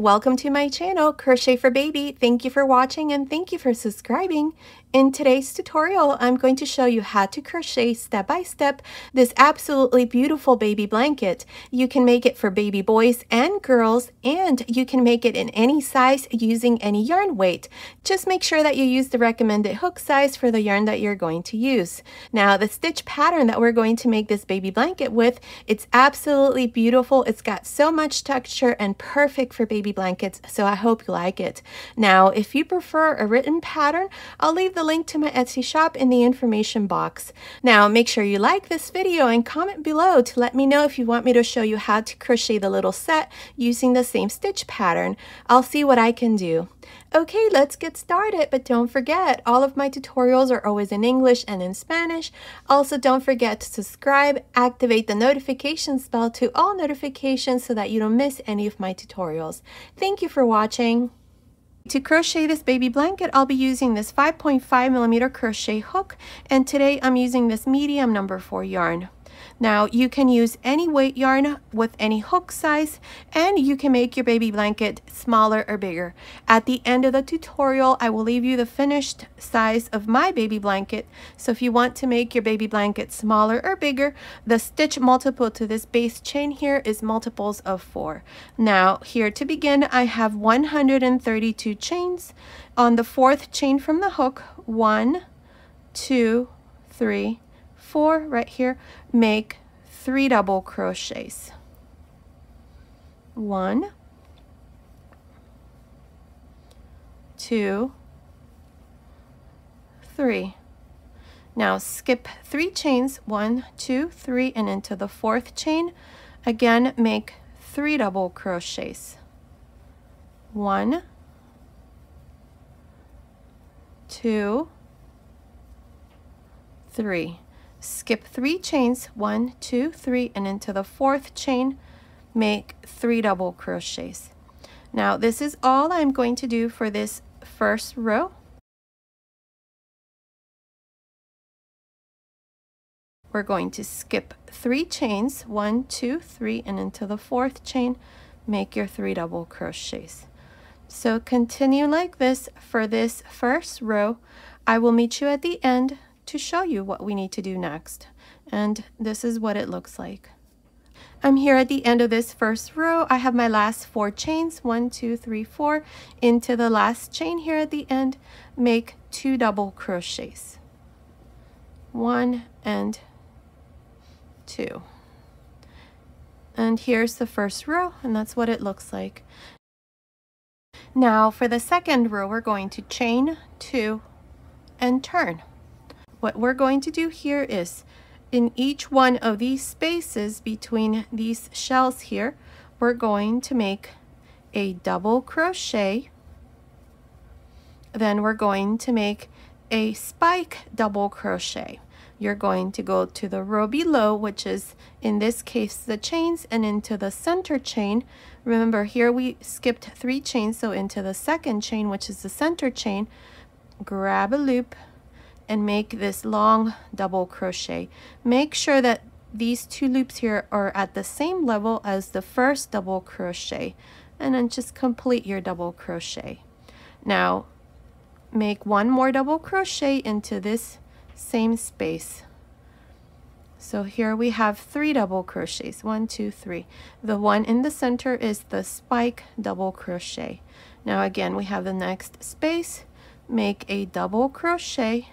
welcome to my channel, Crochet for Baby. Thank you for watching and thank you for subscribing. In today's tutorial, I'm going to show you how to crochet step by step this absolutely beautiful baby blanket. You can make it for baby boys and girls, and you can make it in any size using any yarn weight. Just make sure that you use the recommended hook size for the yarn that you're going to use. Now, the stitch pattern that we're going to make this baby blanket with, it's absolutely beautiful. It's got so much texture and perfect for baby blankets, so I hope you like it. Now, if you prefer a written pattern, I'll leave the the link to my Etsy shop in the information box. Now make sure you like this video and comment below to let me know if you want me to show you how to crochet the little set using the same stitch pattern. I'll see what I can do. Okay, let's get started, but don't forget, all of my tutorials are always in English and in Spanish. Also, don't forget to subscribe, activate the notifications bell to all notifications so that you don't miss any of my tutorials. Thank you for watching. To crochet this baby blanket, I'll be using this 5.5 millimeter crochet hook, and today I'm using this medium number 4 yarn. Now you can use any weight yarn with any hook size and you can make your baby blanket smaller or bigger. At the end of the tutorial, I will leave you the finished size of my baby blanket. So if you want to make your baby blanket smaller or bigger, the stitch multiple to this base chain here is multiples of four. Now here to begin, I have 132 chains. On the fourth chain from the hook, one, two, three, four right here, make three double crochets. One, two, three. Now skip three chains, one, two, three, and into the fourth chain. Again, make three double crochets. One, two, three skip three chains one two three and into the fourth chain make three double crochets. Now this is all I'm going to do for this first row. We're going to skip three chains one two three and into the fourth chain make your three double crochets. So continue like this for this first row. I will meet you at the end to show you what we need to do next. And this is what it looks like. I'm here at the end of this first row. I have my last four chains, one, two, three, four. Into the last chain here at the end, make two double crochets. One and two. And here's the first row, and that's what it looks like. Now for the second row, we're going to chain two and turn what we're going to do here is in each one of these spaces between these shells here, we're going to make a double crochet. Then we're going to make a spike double crochet. You're going to go to the row below, which is in this case the chains, and into the center chain. Remember here we skipped three chains, so into the second chain, which is the center chain, grab a loop, and make this long double crochet. Make sure that these two loops here are at the same level as the first double crochet and then just complete your double crochet. Now make one more double crochet into this same space. So here we have three double crochets, one, two, three. The one in the center is the spike double crochet. Now again, we have the next space, make a double crochet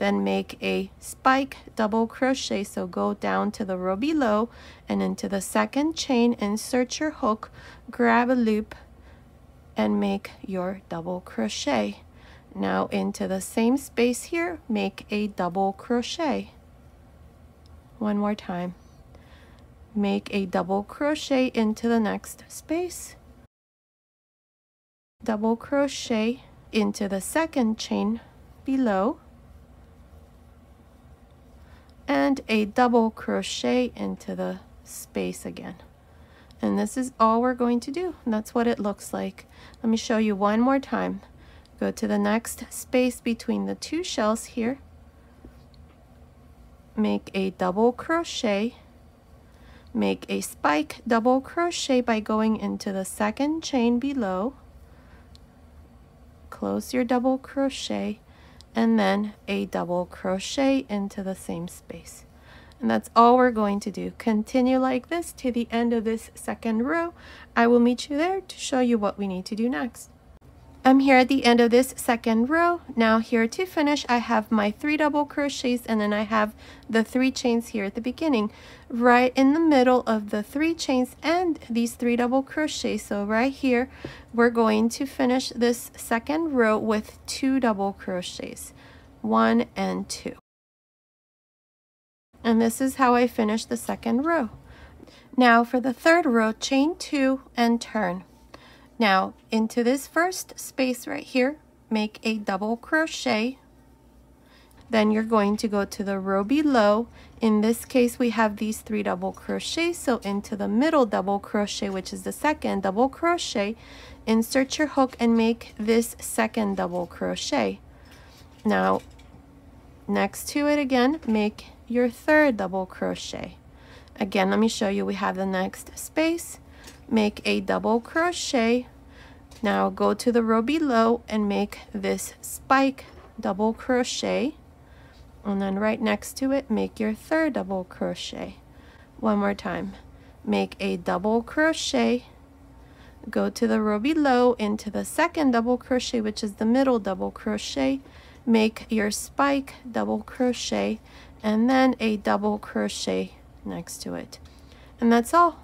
then make a spike double crochet. So go down to the row below and into the second chain. Insert your hook grab a loop and make your double crochet. Now into the same space here make a double crochet. One more time. Make a double crochet into the next space. Double crochet into the second chain below and a double crochet into the space again. And this is all we're going to do. That's what it looks like. Let me show you one more time. Go to the next space between the two shells here. Make a double crochet. make a spike double crochet by going into the second chain below close your double crochet and then a double crochet into the same space. And that's all we're going to do. Continue like this to the end of this second row. I will meet you there to show you what we need to do next I'm here at the end of this second row. Now here to finish, I have my three double crochets and then I have the three chains here at the beginning. Right in the middle of the three chains and these three double crochets. So right here, we're going to finish this second row with two double crochets. One and two. And this is how I finish the second row. Now for the third row, chain two and turn. Now into this first space right here, make a double crochet. Then you're going to go to the row below. In this case, we have these three double crochets. So into the middle double crochet, which is the second double crochet, insert your hook and make this second double crochet. Now, next to it again, make your third double crochet. Again, let me show you. We have the next space make a double crochet. Now go to the row below and make this spike double crochet. And then right next to it make your third double crochet. One more time. Make a double crochet. Go to the row below into the second double crochet which is the middle double crochet. Make your spike double crochet and then a double crochet next to it. And that's all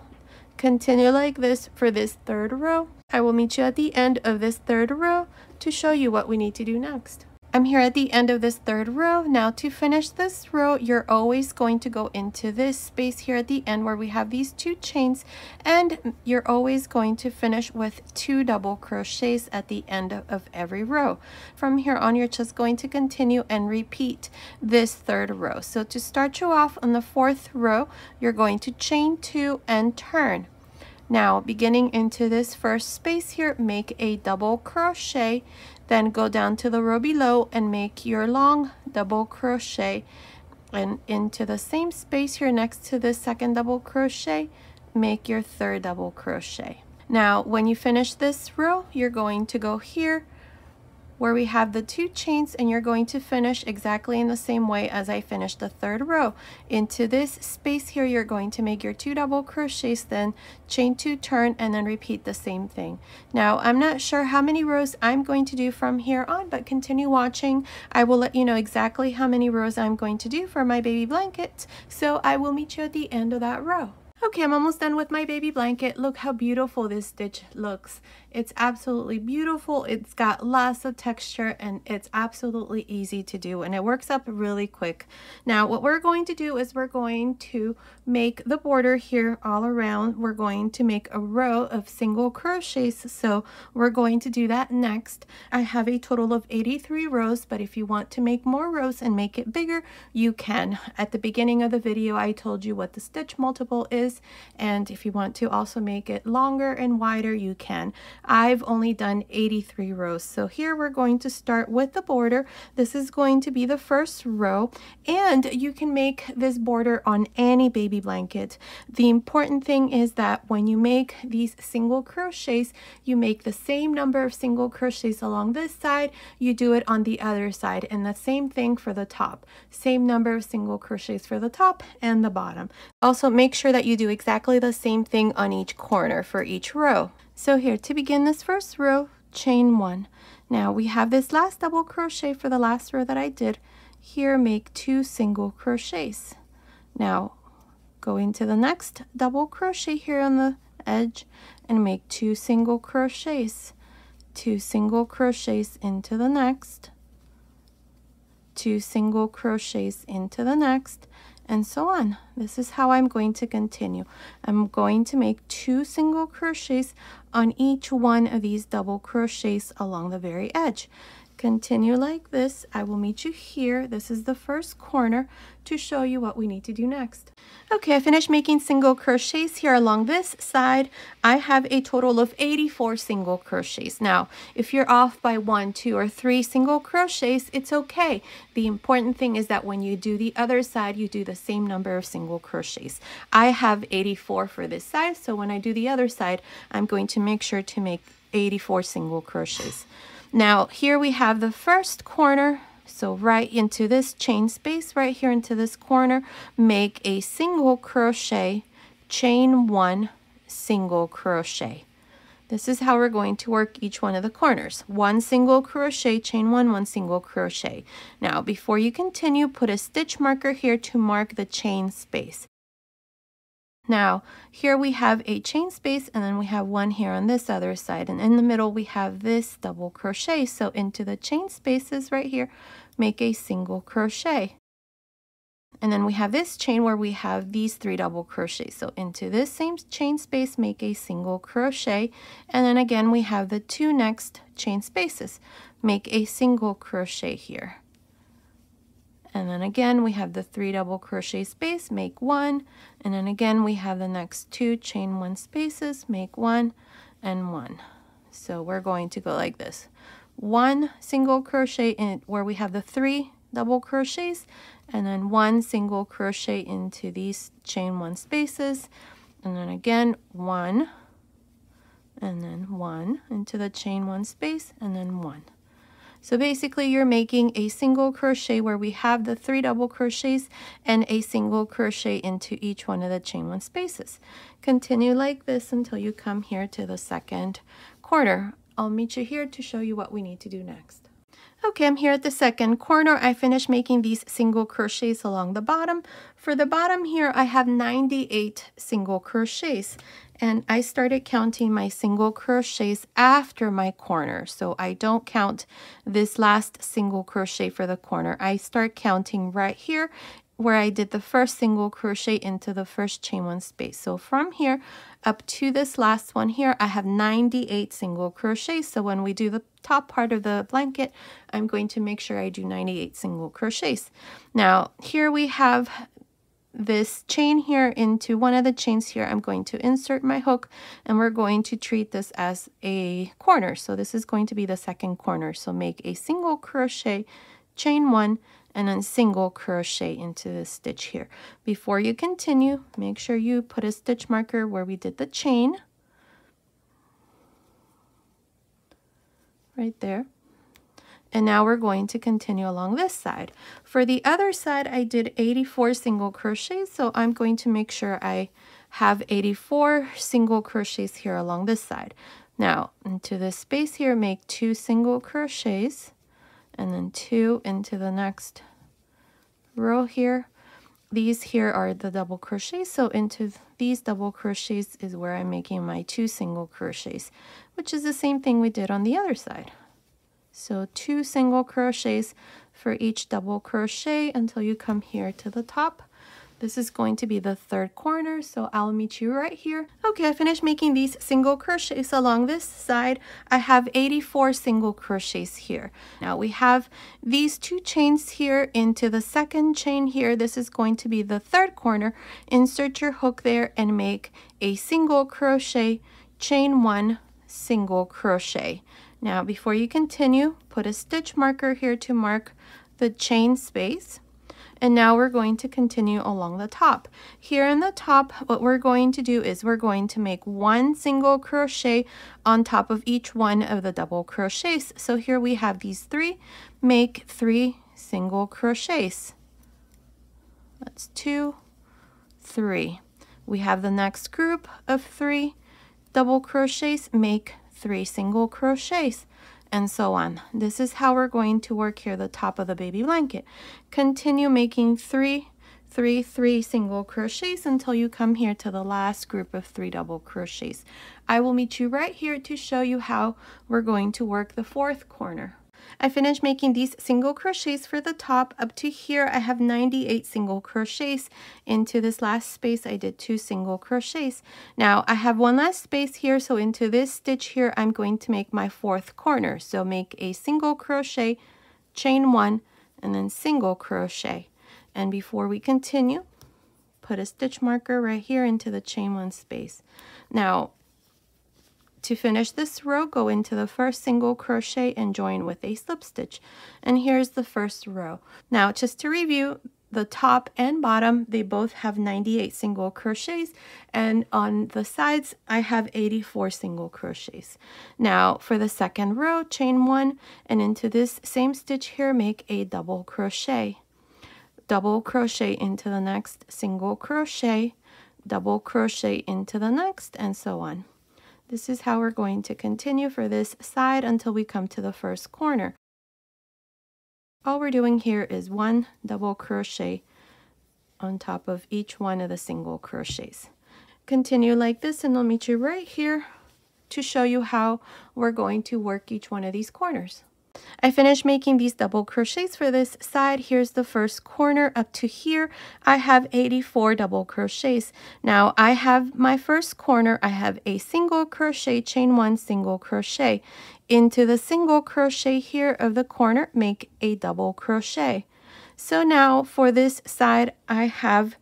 Continue like this for this third row. I will meet you at the end of this third row to show you what we need to do next. I'm here at the end of this third row. Now to finish this row, you're always going to go into this space here at the end where we have these two chains and you're always going to finish with two double crochets at the end of every row. From here on, you're just going to continue and repeat this third row. So to start you off on the fourth row, you're going to chain two and turn. Now, beginning into this first space here, make a double crochet, then go down to the row below and make your long double crochet. And into the same space here next to the second double crochet, make your third double crochet. Now, when you finish this row, you're going to go here where we have the two chains and you're going to finish exactly in the same way as I finished the third row. Into this space here, you're going to make your two double crochets, then chain two, turn, and then repeat the same thing. Now, I'm not sure how many rows I'm going to do from here on, but continue watching. I will let you know exactly how many rows I'm going to do for my baby blanket. So I will meet you at the end of that row. Okay, I'm almost done with my baby blanket. Look how beautiful this stitch looks. It's absolutely beautiful. It's got lots of texture and it's absolutely easy to do and it works up really quick. Now what we're going to do is we're going to make the border here all around. We're going to make a row of single crochets. So we're going to do that next. I have a total of 83 rows, but if you want to make more rows and make it bigger, you can. At the beginning of the video, I told you what the stitch multiple is. And if you want to also make it longer and wider, you can. I've only done 83 rows. So here we're going to start with the border. This is going to be the first row and you can make this border on any baby blanket. The important thing is that when you make these single crochets, you make the same number of single crochets along this side, you do it on the other side and the same thing for the top. Same number of single crochets for the top and the bottom. Also make sure that you do exactly the same thing on each corner for each row. So here to begin this first row, chain one. Now we have this last double crochet for the last row that I did. Here make two single crochets. Now go into the next double crochet here on the edge and make two single crochets. Two single crochets into the next. Two single crochets into the next and so on. This is how I'm going to continue. I'm going to make two single crochets on each one of these double crochets along the very edge. Continue like this. I will meet you here. This is the first corner to show you what we need to do next. Okay, I finished making single crochets here along this side. I have a total of 84 single crochets. Now, if you're off by one, two, or three single crochets, it's okay. The important thing is that when you do the other side, you do the same number of single crochets. I have 84 for this side, so when I do the other side, I'm going to make sure to make 84 single crochets. Now here we have the first corner. So right into this chain space, right here into this corner, make a single crochet, chain one, single crochet. This is how we're going to work each one of the corners. One single crochet, chain one, one single crochet. Now, before you continue, put a stitch marker here to mark the chain space. Now, here we have a chain space and then we have one here on this other side. And in the middle, we have this double crochet. So into the chain spaces right here, make a single crochet. And then we have this chain where we have these three double crochets. So into this same chain space, make a single crochet. And then again, we have the two next chain spaces. Make a single crochet here. And then again, we have the three double crochet space, make one. And then again, we have the next two chain one spaces, make one and one. So we're going to go like this. One single crochet in where we have the three double crochets and then one single crochet into these chain one spaces. And then again, one and then one into the chain one space and then one. So basically you're making a single crochet where we have the three double crochets and a single crochet into each one of the chain one spaces. Continue like this until you come here to the second corner. I'll meet you here to show you what we need to do next. Okay, I'm here at the second corner. I finished making these single crochets along the bottom. For the bottom here, I have 98 single crochets and I started counting my single crochets after my corner. So I don't count this last single crochet for the corner. I start counting right here where I did the first single crochet into the first chain one space. So from here up to this last one here, I have 98 single crochets. So when we do the top part of the blanket, I'm going to make sure I do 98 single crochets. Now here we have this chain here into one of the chains here. I'm going to insert my hook and we're going to treat this as a corner. So this is going to be the second corner. So make a single crochet, chain one, and then single crochet into this stitch here. Before you continue, make sure you put a stitch marker where we did the chain. Right there. And now we're going to continue along this side. For the other side, I did 84 single crochets, so I'm going to make sure I have 84 single crochets here along this side. Now, into this space here, make two single crochets, and then two into the next row here. These here are the double crochets, so into these double crochets is where I'm making my two single crochets, which is the same thing we did on the other side. So two single crochets for each double crochet until you come here to the top. This is going to be the third corner, so I'll meet you right here. Okay, I finished making these single crochets along this side. I have 84 single crochets here. Now we have these two chains here into the second chain here. This is going to be the third corner. Insert your hook there and make a single crochet, chain one, single crochet. Now before you continue, put a stitch marker here to mark the chain space. And now we're going to continue along the top. Here in the top, what we're going to do is we're going to make one single crochet on top of each one of the double crochets. So here we have these three, make three single crochets. That's two, three. We have the next group of three double crochets, make three single crochets and so on. This is how we're going to work here the top of the baby blanket. Continue making three, three, three single crochets until you come here to the last group of three double crochets. I will meet you right here to show you how we're going to work the fourth corner. I finished making these single crochets for the top. Up to here I have 98 single crochets. Into this last space I did two single crochets. Now I have one last space here. So into this stitch here I'm going to make my fourth corner. So make a single crochet chain one and then single crochet. And before we continue put a stitch marker right here into the chain one space. Now to finish this row, go into the first single crochet and join with a slip stitch. And here's the first row. Now, just to review, the top and bottom, they both have 98 single crochets. And on the sides, I have 84 single crochets. Now, for the second row, chain one, and into this same stitch here, make a double crochet. Double crochet into the next single crochet, double crochet into the next, and so on. This is how we're going to continue for this side until we come to the first corner. All we're doing here is one double crochet on top of each one of the single crochets. Continue like this and I'll meet you right here to show you how we're going to work each one of these corners. I finished making these double crochets for this side. Here's the first corner up to here. I have 84 double crochets. Now I have my first corner, I have a single crochet, chain one single crochet. Into the single crochet here of the corner, make a double crochet. So now for this side, I have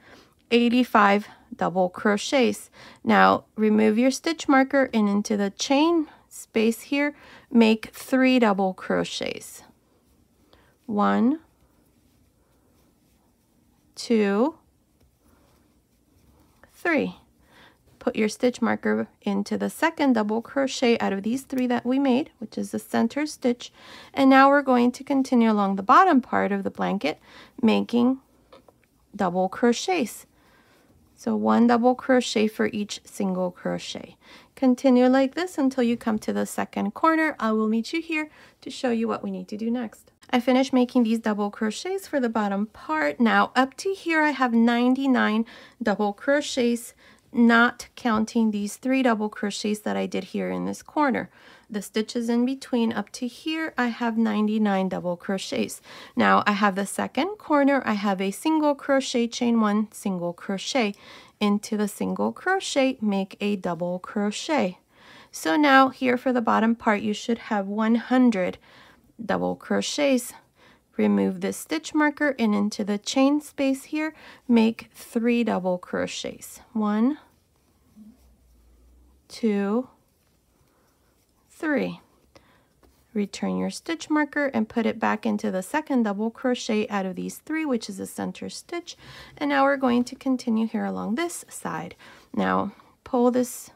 85 double crochets. Now remove your stitch marker and into the chain space here, make three double crochets. One, two, three. Put your stitch marker into the second double crochet out of these three that we made, which is the center stitch. And now we're going to continue along the bottom part of the blanket, making double crochets. So one double crochet for each single crochet. Continue like this until you come to the second corner. I will meet you here to show you what we need to do next. I finished making these double crochets for the bottom part. Now up to here I have 99 double crochets not counting these three double crochets that I did here in this corner. The stitches in between up to here, I have 99 double crochets. Now I have the second corner, I have a single crochet, chain one, single crochet into the single crochet, make a double crochet. So now here for the bottom part, you should have 100 double crochets. Remove the stitch marker and into the chain space here, make three double crochets. One, two, three. Return your stitch marker and put it back into the second double crochet out of these three, which is a center stitch. And now we're going to continue here along this side. Now pull this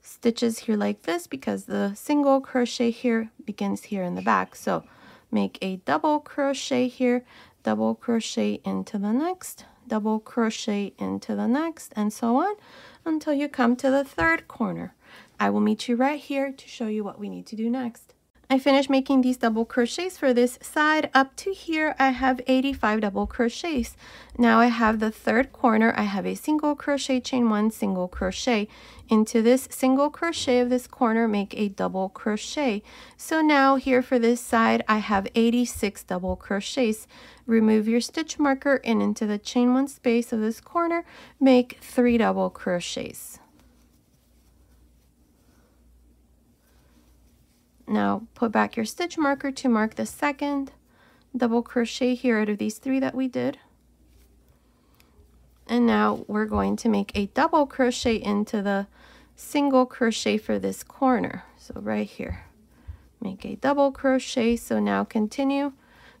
stitches here like this because the single crochet here begins here in the back. So make a double crochet here, double crochet into the next, double crochet into the next, and so on until you come to the third corner. I will meet you right here to show you what we need to do next. I finished making these double crochets for this side. Up to here, I have 85 double crochets. Now I have the third corner. I have a single crochet, chain one, single crochet. Into this single crochet of this corner, make a double crochet. So now here for this side, I have 86 double crochets. Remove your stitch marker and into the chain one space of this corner, make three double crochets. Now put back your stitch marker to mark the second double crochet here out of these three that we did. And now we're going to make a double crochet into the single crochet for this corner. So right here, make a double crochet. So now continue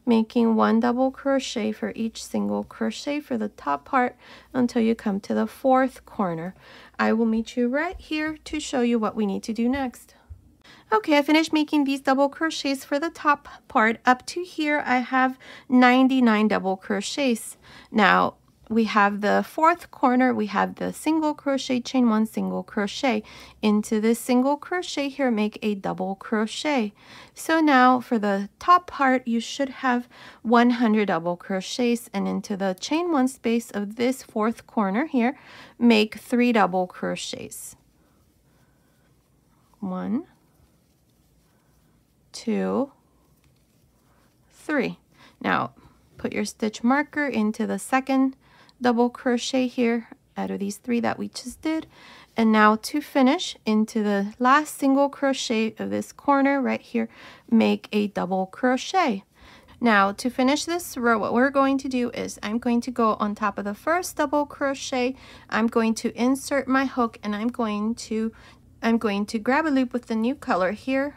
making one double crochet for each single crochet for the top part until you come to the fourth corner. I will meet you right here to show you what we need to do next. Okay, I finished making these double crochets for the top part. Up to here, I have 99 double crochets. Now, we have the fourth corner, we have the single crochet, chain one single crochet. Into this single crochet here, make a double crochet. So now for the top part, you should have 100 double crochets and into the chain one space of this fourth corner here, make three double crochets. One, two, three. Now, put your stitch marker into the second double crochet here out of these three that we just did. And now to finish into the last single crochet of this corner right here, make a double crochet. Now to finish this row, what we're going to do is I'm going to go on top of the first double crochet. I'm going to insert my hook and I'm going to I'm going to grab a loop with the new color here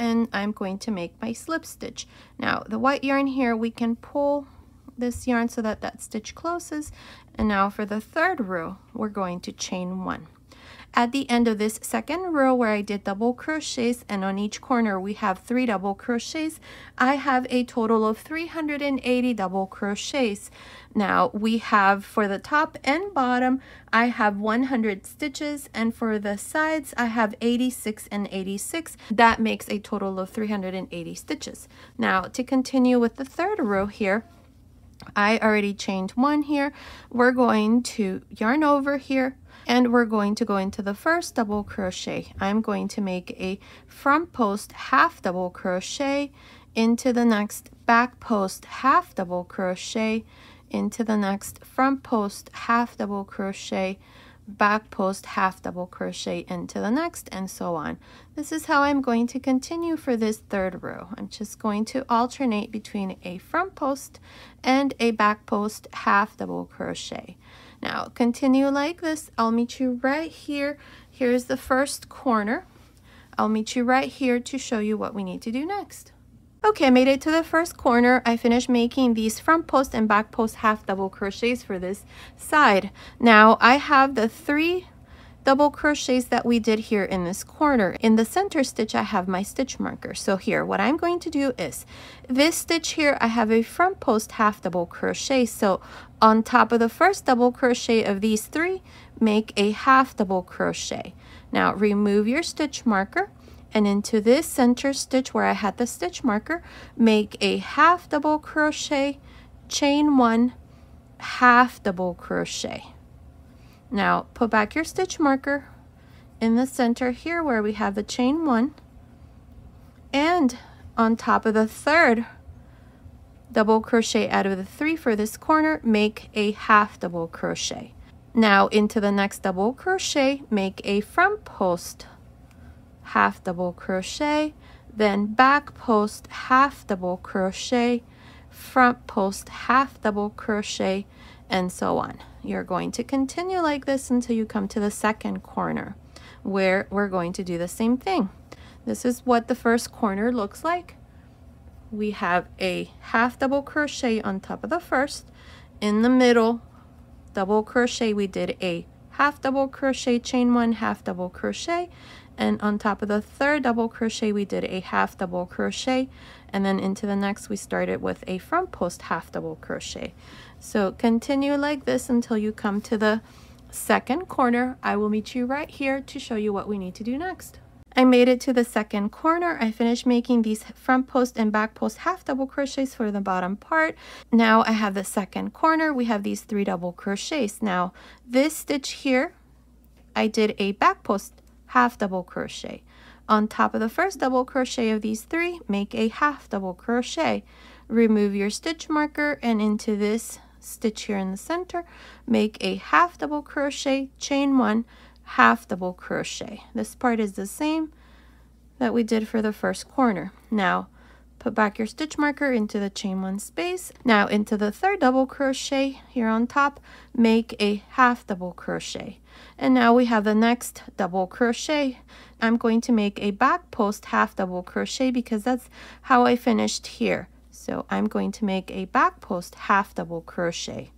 and I'm going to make my slip stitch. Now the white yarn here, we can pull this yarn so that that stitch closes. And now for the third row, we're going to chain one. At the end of this second row where I did double crochets and on each corner we have three double crochets, I have a total of 380 double crochets. Now we have for the top and bottom, I have 100 stitches and for the sides, I have 86 and 86. That makes a total of 380 stitches. Now to continue with the third row here, I already chained one here. We're going to yarn over here and we're going to go into the first double crochet. I'm going to make a front post half double crochet into the next back post half double crochet into the next front post half double crochet back post half double crochet into the next and so on. This is how I'm going to continue for this third row. I'm just going to alternate between a front post and a back post half double crochet. Now continue like this. I'll meet you right here. Here's the first corner. I'll meet you right here to show you what we need to do next. Okay, I made it to the first corner. I finished making these front post and back post half double crochets for this side. Now I have the three double crochets that we did here in this corner. In the center stitch, I have my stitch marker. So here, what I'm going to do is, this stitch here, I have a front post half double crochet. So on top of the first double crochet of these three, make a half double crochet. Now remove your stitch marker and into this center stitch where I had the stitch marker, make a half double crochet, chain one, half double crochet. Now put back your stitch marker in the center here where we have the chain one. And on top of the third double crochet out of the three for this corner make a half double crochet. Now into the next double crochet make a front post half double crochet then back post half double crochet front post half double crochet and so on you're going to continue like this until you come to the second corner where we're going to do the same thing. This is what the first corner looks like. We have a half double crochet on top of the first. In the middle, double crochet, we did a half double crochet, chain one, half double crochet. And on top of the third double crochet, we did a half double crochet. And then into the next, we started with a front post half double crochet. So continue like this until you come to the second corner. I will meet you right here to show you what we need to do next. I made it to the second corner. I finished making these front post and back post half double crochets for the bottom part. Now I have the second corner. We have these three double crochets. Now this stitch here, I did a back post half double crochet. On top of the first double crochet of these three, make a half double crochet. Remove your stitch marker and into this stitch here in the center, make a half double crochet, chain one, half double crochet. This part is the same that we did for the first corner. Now, put back your stitch marker into the chain one space. Now into the third double crochet here on top, make a half double crochet. And now we have the next double crochet. I'm going to make a back post half double crochet because that's how I finished here. So I'm going to make a back post half double crochet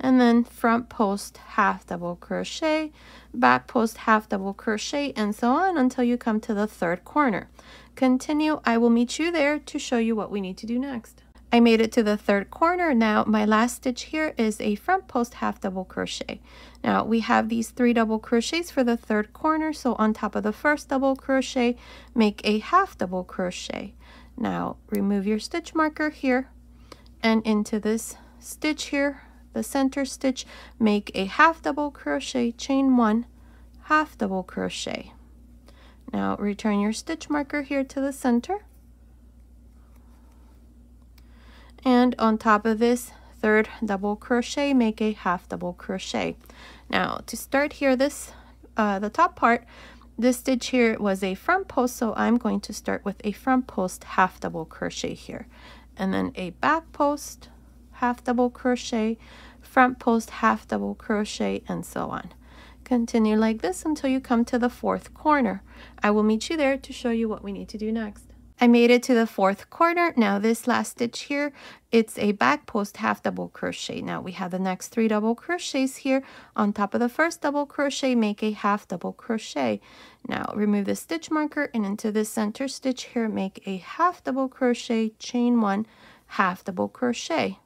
and then front post half double crochet, back post half double crochet, and so on until you come to the third corner. Continue, I will meet you there to show you what we need to do next. I made it to the third corner. Now my last stitch here is a front post half double crochet. Now we have these three double crochets for the third corner. So on top of the first double crochet, make a half double crochet. Now remove your stitch marker here and into this stitch here, the center stitch, make a half double crochet, chain one, half double crochet. Now return your stitch marker here to the center. and on top of this third double crochet make a half double crochet now to start here this uh, the top part this stitch here was a front post so I'm going to start with a front post half double crochet here. And then a back post half double crochet front post half double crochet and so on. Continue like this until you come to the fourth corner. I will meet you there to show you what we need to do next I made it to the fourth corner. Now this last stitch here, it's a back post half double crochet. Now we have the next three double crochets here. On top of the first double crochet, make a half double crochet. Now remove the stitch marker and into the center stitch here, make a half double crochet, chain one, half double crochet.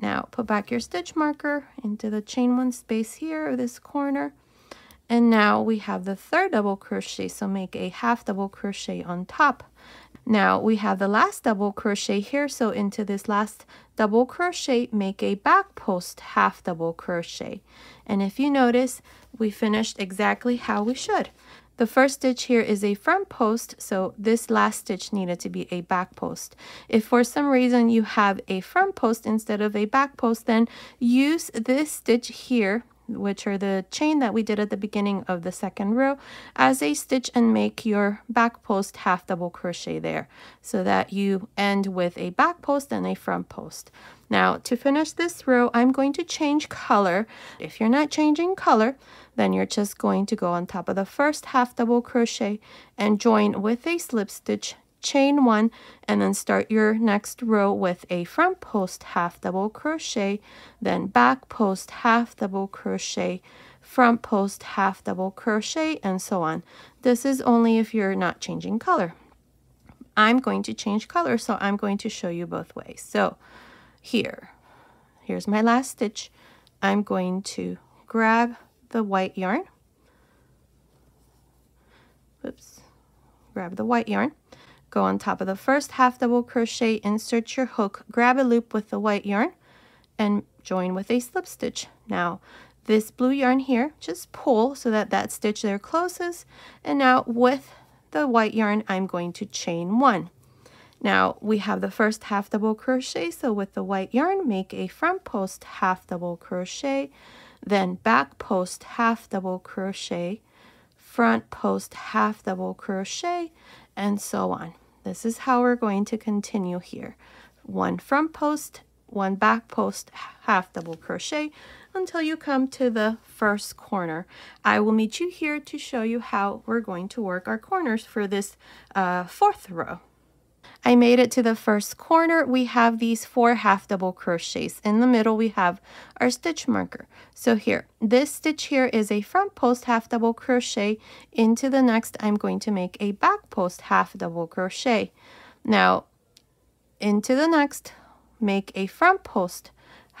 Now put back your stitch marker into the chain one space here, this corner. And now we have the third double crochet, so make a half double crochet on top. Now we have the last double crochet here, so into this last double crochet, make a back post half double crochet. And if you notice, we finished exactly how we should. The first stitch here is a front post, so this last stitch needed to be a back post. If for some reason you have a front post instead of a back post, then use this stitch here which are the chain that we did at the beginning of the second row as a stitch and make your back post half double crochet there so that you end with a back post and a front post. Now to finish this row, I'm going to change color. If you're not changing color, then you're just going to go on top of the first half double crochet and join with a slip stitch chain one and then start your next row with a front post half double crochet then back post half double crochet front post half double crochet and so on. This is only if you're not changing color. I'm going to change color so I'm going to show you both ways. So here here's my last stitch. I'm going to grab the white yarn. Oops. grab the white yarn Go on top of the first half double crochet, insert your hook, grab a loop with the white yarn, and join with a slip stitch. Now, this blue yarn here, just pull so that that stitch there closes. And now with the white yarn, I'm going to chain one. Now we have the first half double crochet, so with the white yarn, make a front post half double crochet, then back post half double crochet, front post half double crochet, and so on. This is how we're going to continue here. One front post, one back post, half double crochet until you come to the first corner. I will meet you here to show you how we're going to work our corners for this uh, fourth row. I made it to the first corner. We have these four half double crochets. In the middle, we have our stitch marker. So here, this stitch here is a front post half double crochet. Into the next, I'm going to make a back post half double crochet. Now, into the next, make a front post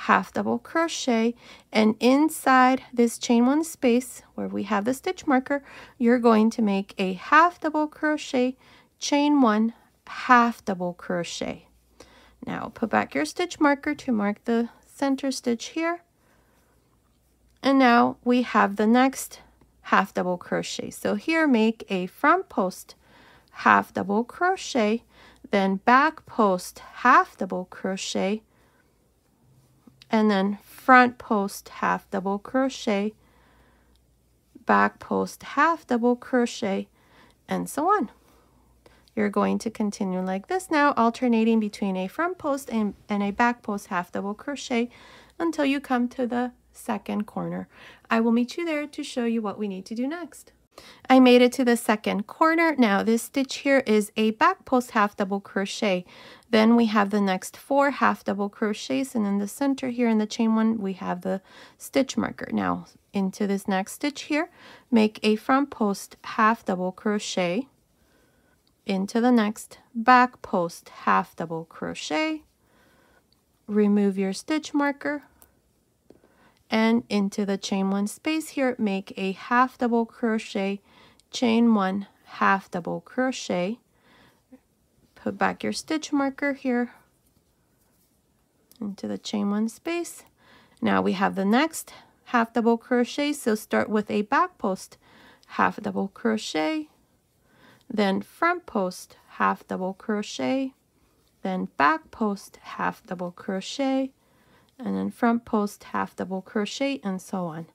half double crochet and inside this chain one space where we have the stitch marker you're going to make a half double crochet chain one half double crochet. Now put back your stitch marker to mark the center stitch here. And now we have the next half double crochet. So here make a front post half double crochet, then back post half double crochet, and then front post half double crochet, back post half double crochet, and so on. You're going to continue like this now, alternating between a front post and, and a back post half double crochet until you come to the second corner. I will meet you there to show you what we need to do next. I made it to the second corner. Now this stitch here is a back post half double crochet. Then we have the next four half double crochets and in the center here in the chain one we have the stitch marker. Now into this next stitch here make a front post half double crochet into the next back post half double crochet remove your stitch marker and into the chain one space here make a half double crochet chain one half double crochet put back your stitch marker here into the chain one space. Now we have the next half double crochet so start with a back post half double crochet then front post half double crochet then back post half double crochet and then front post half double crochet and so on.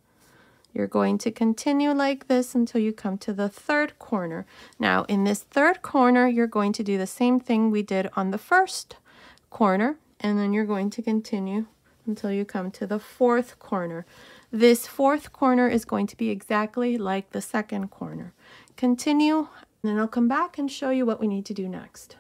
You're going to continue like this until you come to the third corner. Now in this third corner, you're going to do the same thing we did on the first corner, and then you're going to continue until you come to the fourth corner. This fourth corner is going to be exactly like the second corner. Continue, and then I'll come back and show you what we need to do next.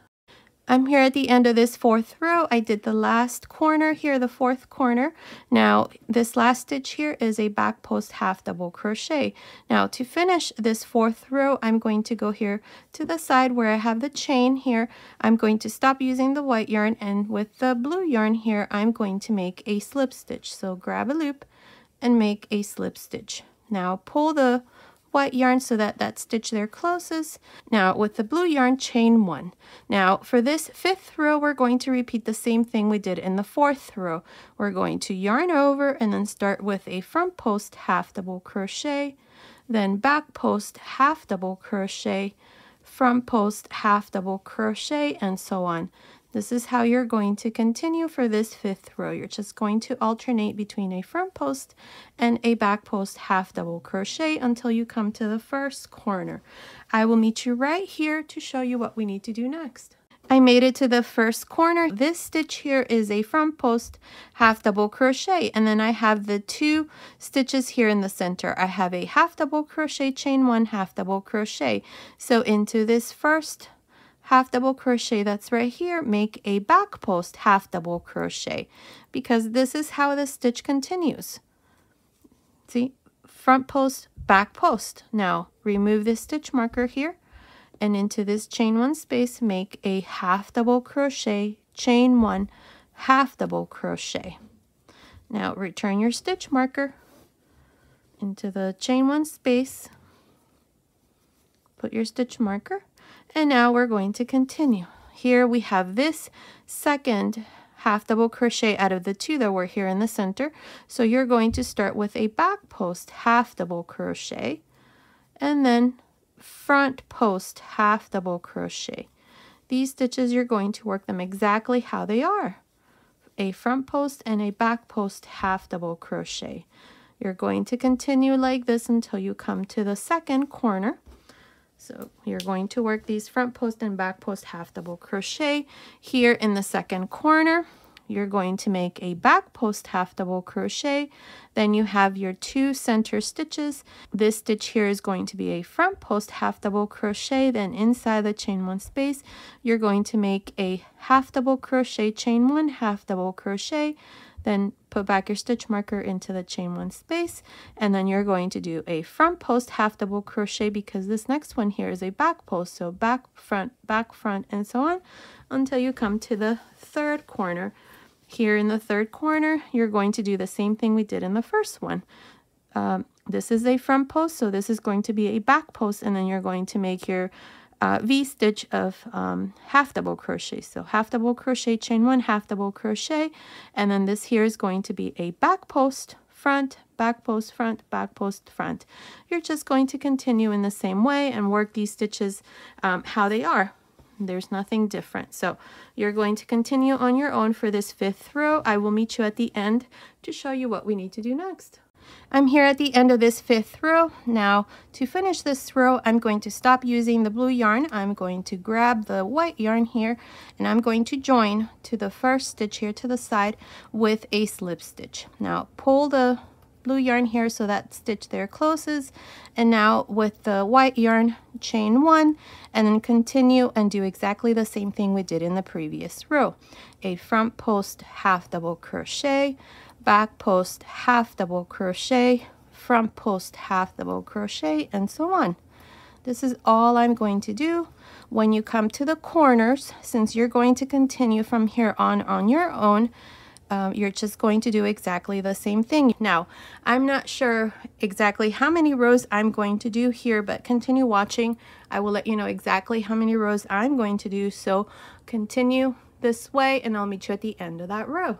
I'm here at the end of this fourth row. I did the last corner here, the fourth corner. Now, this last stitch here is a back post half double crochet. Now, to finish this fourth row, I'm going to go here to the side where I have the chain here. I'm going to stop using the white yarn, and with the blue yarn here, I'm going to make a slip stitch. So grab a loop and make a slip stitch. Now, pull the white yarn so that that stitch there closes. Now with the blue yarn, chain one. Now for this fifth row, we're going to repeat the same thing we did in the fourth row. We're going to yarn over and then start with a front post half double crochet, then back post half double crochet, front post half double crochet, and so on. This is how you're going to continue for this fifth row. You're just going to alternate between a front post and a back post half double crochet until you come to the first corner. I will meet you right here to show you what we need to do next. I made it to the first corner. This stitch here is a front post half double crochet and then I have the two stitches here in the center. I have a half double crochet chain one half double crochet. So into this first half double crochet that's right here, make a back post half double crochet because this is how the stitch continues. See, front post, back post. Now remove this stitch marker here and into this chain one space, make a half double crochet, chain one, half double crochet. Now return your stitch marker into the chain one space, put your stitch marker, and now we're going to continue. Here we have this second half double crochet out of the two that were here in the center. So you're going to start with a back post half double crochet and then front post half double crochet. These stitches, you're going to work them exactly how they are. A front post and a back post half double crochet. You're going to continue like this until you come to the second corner. So you're going to work these front post and back post half double crochet here in the second corner. You're going to make a back post half double crochet. Then you have your two center stitches. This stitch here is going to be a front post half double crochet. Then inside the chain one space, you're going to make a half double crochet, chain one, half double crochet, then put back your stitch marker into the chain one space and then you're going to do a front post half double crochet because this next one here is a back post so back front back front and so on until you come to the third corner. Here in the third corner you're going to do the same thing we did in the first one. Um, this is a front post so this is going to be a back post and then you're going to make your uh, V-stitch of um, half double crochet. So half double crochet, chain one, half double crochet, and then this here is going to be a back post, front, back post, front, back post, front. You're just going to continue in the same way and work these stitches um, how they are. There's nothing different. So you're going to continue on your own for this fifth row. I will meet you at the end to show you what we need to do next. I'm here at the end of this fifth row. Now to finish this row, I'm going to stop using the blue yarn. I'm going to grab the white yarn here and I'm going to join to the first stitch here to the side with a slip stitch. Now pull the blue yarn here so that stitch there closes and now with the white yarn chain one and then continue and do exactly the same thing we did in the previous row a front post half double crochet back post half double crochet front post half double crochet and so on. This is all I'm going to do. When you come to the corners since you're going to continue from here on on your own um, you're just going to do exactly the same thing. Now I'm not sure exactly how many rows I'm going to do here but continue watching. I will let you know exactly how many rows I'm going to do. So continue this way and I'll meet you at the end of that row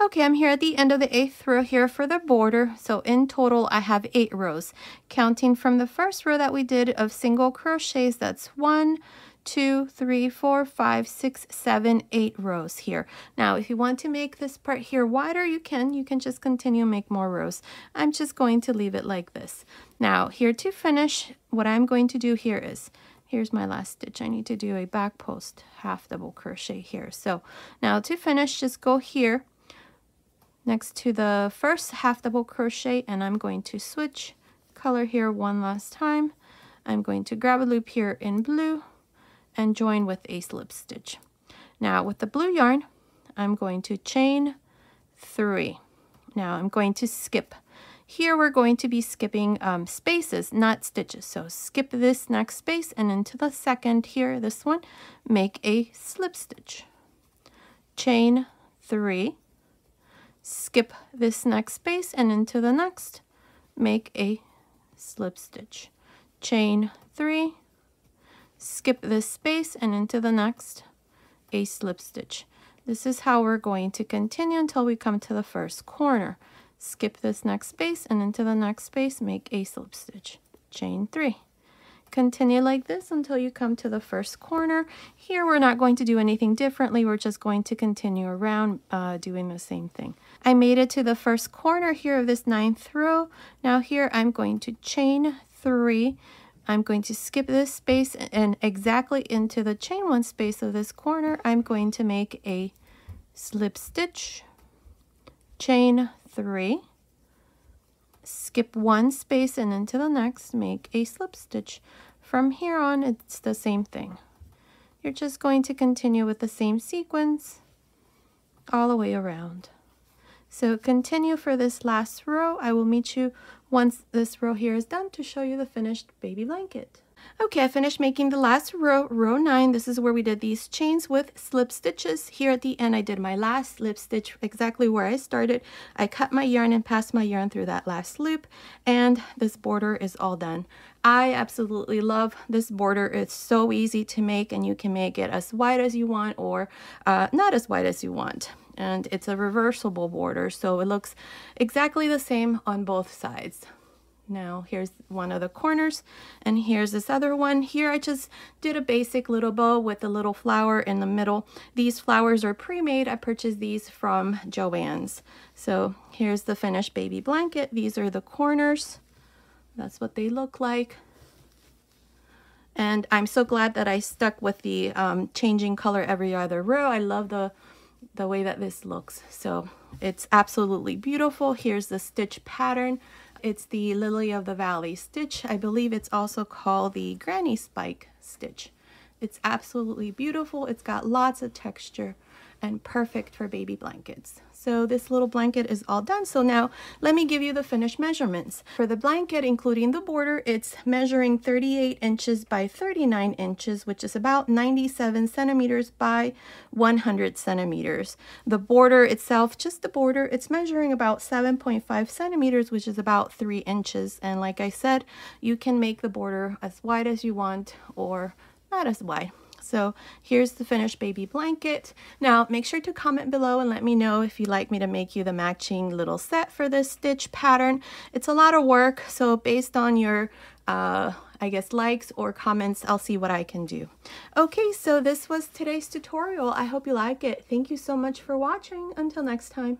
Okay, I'm here at the end of the eighth row here for the border. So in total, I have eight rows. Counting from the first row that we did of single crochets, that's one, two, three, four, five, six, seven, eight rows here. Now, if you want to make this part here wider, you can. You can just continue make more rows. I'm just going to leave it like this. Now, here to finish, what I'm going to do here is, here's my last stitch. I need to do a back post half double crochet here. So now to finish, just go here next to the first half double crochet and I'm going to switch color here one last time. I'm going to grab a loop here in blue and join with a slip stitch. Now with the blue yarn, I'm going to chain three. Now I'm going to skip. Here we're going to be skipping um, spaces, not stitches. So skip this next space and into the second here, this one, make a slip stitch. Chain three, skip this next space and into the next, make a slip stitch. Chain three, skip this space and into the next a slip stitch. This is how we're going to continue until we come to the first corner. Skip this next space and into the next space, make a slip stitch. Chain three. Continue like this until you come to the first corner. Here we're not going to do anything differently. We're just going to continue around uh, doing the same thing. I made it to the first corner here of this ninth row. Now here I'm going to chain three I'm going to skip this space and exactly into the chain one space of this corner, I'm going to make a slip stitch, chain three, skip one space and into the next, make a slip stitch. From here on, it's the same thing. You're just going to continue with the same sequence all the way around. So continue for this last row. I will meet you once this row here is done to show you the finished baby blanket. Okay, I finished making the last row, row 9. This is where we did these chains with slip stitches. Here at the end, I did my last slip stitch exactly where I started. I cut my yarn and passed my yarn through that last loop, and this border is all done. I absolutely love this border. It's so easy to make, and you can make it as wide as you want or uh, not as wide as you want and it's a reversible border so it looks exactly the same on both sides. Now here's one of the corners and here's this other one. Here I just did a basic little bow with a little flower in the middle. These flowers are pre-made. I purchased these from Joann's. So here's the finished baby blanket. These are the corners. That's what they look like. And I'm so glad that I stuck with the um, changing color every other row. I love the the way that this looks. So it's absolutely beautiful. Here's the stitch pattern. It's the Lily of the Valley stitch. I believe it's also called the Granny Spike stitch. It's absolutely beautiful. It's got lots of texture and perfect for baby blankets. So this little blanket is all done. So now let me give you the finished measurements. For the blanket, including the border, it's measuring 38 inches by 39 inches, which is about 97 centimeters by 100 centimeters. The border itself, just the border, it's measuring about 7.5 centimeters, which is about 3 inches. And like I said, you can make the border as wide as you want or not as wide. So here's the finished baby blanket. Now make sure to comment below and let me know if you'd like me to make you the matching little set for this stitch pattern. It's a lot of work, so based on your uh, I guess likes or comments, I'll see what I can do. Okay, so this was today's tutorial. I hope you like it. Thank you so much for watching. Until next time.